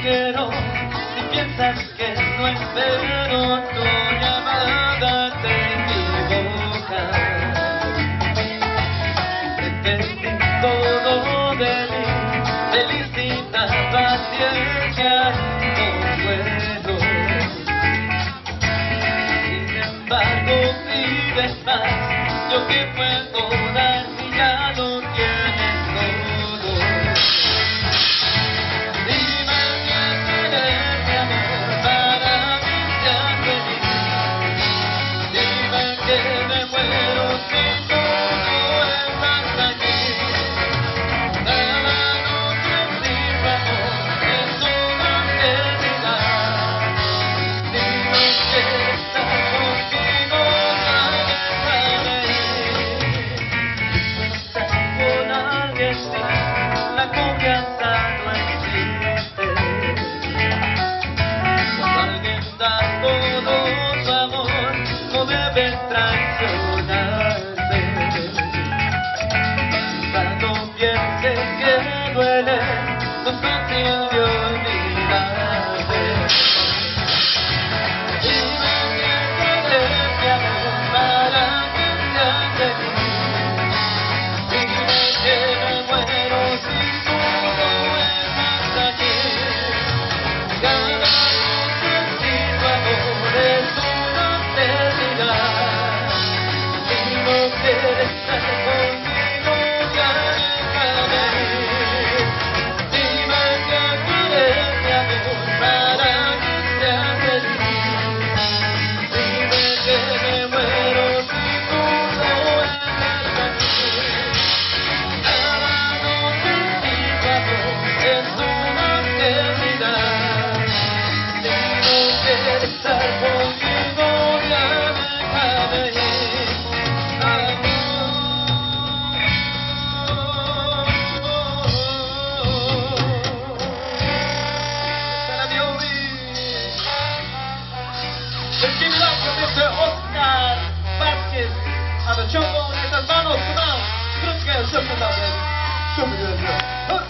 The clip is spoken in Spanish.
quiero. Si piensas que no espero tu llamada te equivocas Pretendí todo de mí Felicidad, paciencia, consuelo Sin embargo pides más Yo que puedo dar si ya the fifth の音が、クロスがやっちゃったんで、勝負じゃないですよ。